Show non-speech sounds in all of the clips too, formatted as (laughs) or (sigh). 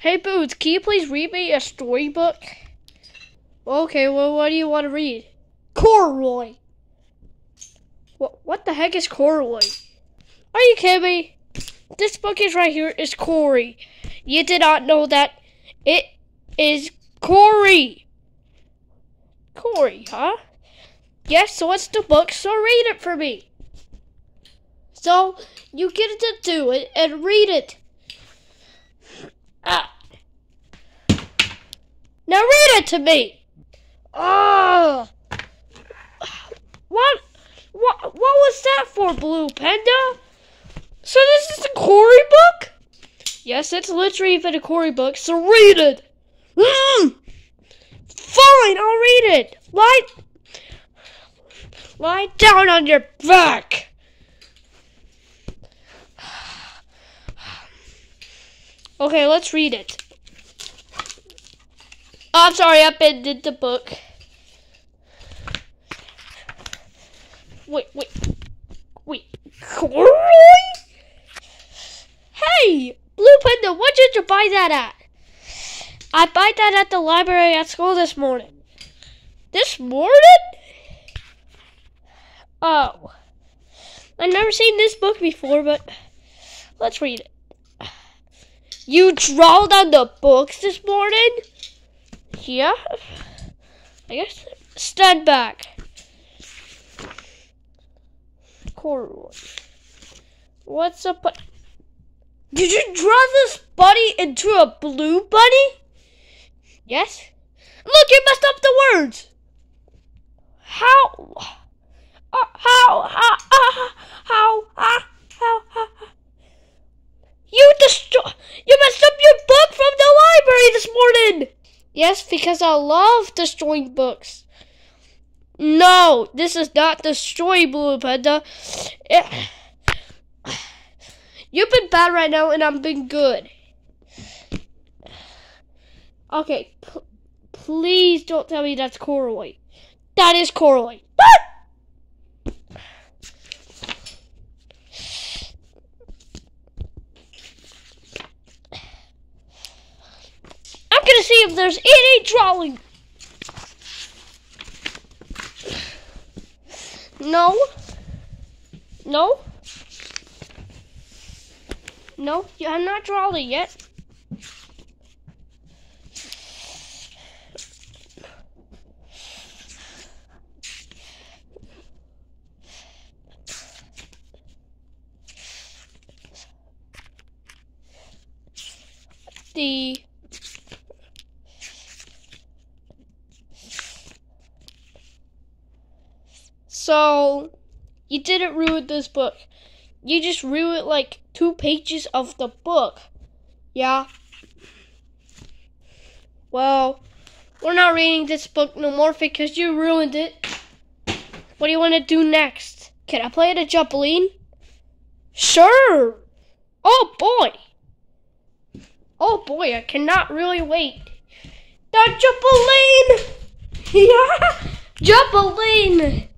Hey, Boots, can you please read me a storybook? Okay, well, what do you want to read? Corroy. What, what the heck is Corroy? Are you kidding me? This book is right here is Corey. You did not know that it is Corey. Corey, huh? Yes, so it's the book, so read it for me. So you get to do it and read it. Now read it to me. Oh. What? What? What was that for, Blue Panda? So this is a Cory book? Yes, it's literally for the Cory book. So read it. Mm. Fine, I'll read it. Lie, lie down on your back. (sighs) Okay, let's read it. Oh, I'm sorry, I upended the book. Wait, wait, wait. Hey, Blue Panda, what did you buy that at? I bought that at the library at school this morning. This morning? Oh. I've never seen this book before, but let's read it. You drawled on the books this morning? Yeah. I guess. Stand back. Corduroy. What's up? Did you draw this bunny into a blue bunny? Yes. Look, you messed up the words. How? Uh, how? How? Uh, how? Uh, how? how? You destroy. You messed up your book from the library this morning. Yes, because I love destroying books. No, this is not destroy Blue Panda. It, You've been bad right now, and I'm been good. Okay, please don't tell me that's Corroy. That is Corroy. Gonna see if there's any drawing. No. No. No, I'm not drawing yet. The So, you didn't ruin this book. You just ruined like two pages of the book. Yeah. Well, we're not reading this book no more because you ruined it. What do you want to do next? Can I play the Jumpoline? Sure. Oh boy. Oh boy, I cannot really wait. The Jumpoline! (laughs) yeah! Jumpoline!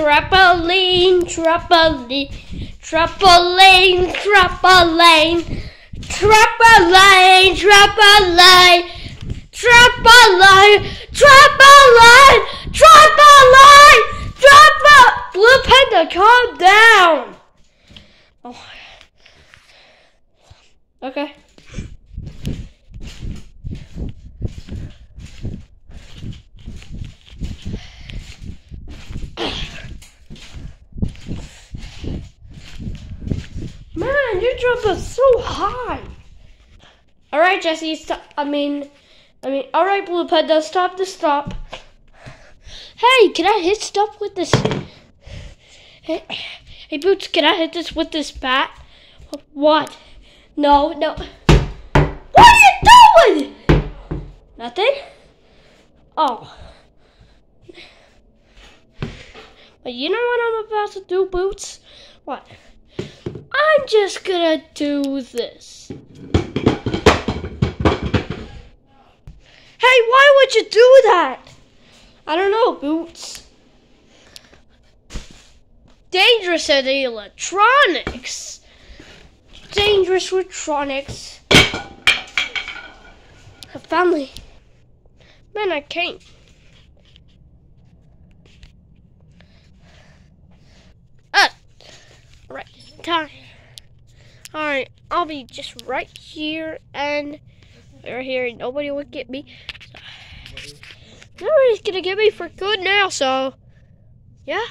Trampoline, trampoline, trampoline, trampoline, trampoline, trampoline, trampoline, trampoline, trampoline, trampoline. Blue Panda, calm down. Oh. Okay. Man, your jump is so high. All right, Jesse. Stop. I mean, I mean. All right, Blue Panda. Stop the stop. Hey, can I hit stop with this? Hey, hey, Boots. Can I hit this with this bat? What? No, no. What are you doing? Nothing. Oh. But you know what I'm about to do, Boots? What? I'm just gonna do this. Hey, why would you do that? I don't know, Boots. Dangerous at electronics. Dangerous electronics. A family. Man, I can't. Ah! Right, time. Alright, I'll be just right here and right here. Nobody will get me. (sighs) Nobody's gonna get me for good now, so yeah.